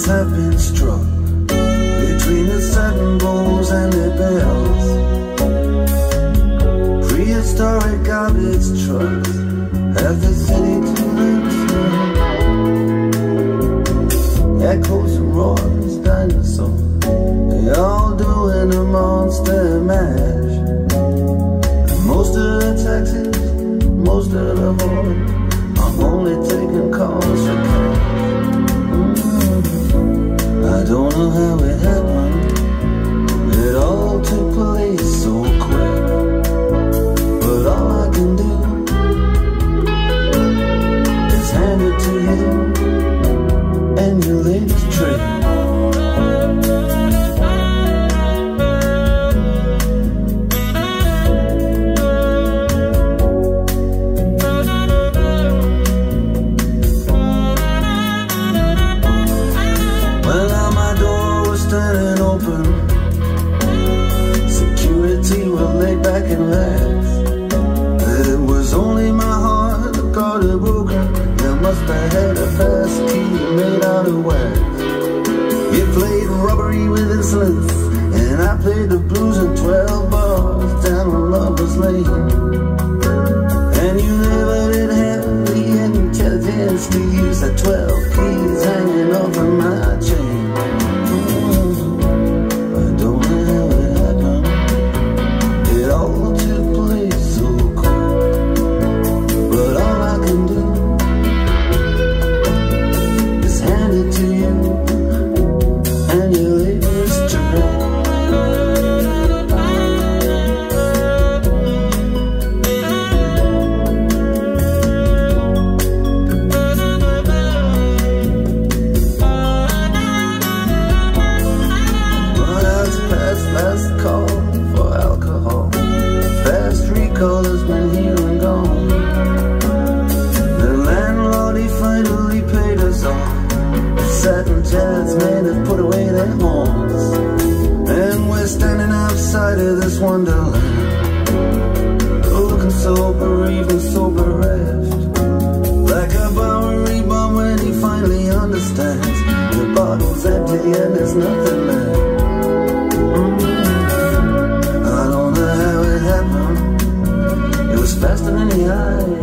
balance have been struck Between the satin bowls and the bells. Prehistoric garbage trucks Have the city to themselves Echoes and roars, dinosaurs under the wonderland. Looking so bereaved and so bereft Like a Bowery bomb when he finally understands The bottle's empty and there's nothing left. I don't know how it happened. It was faster than the eye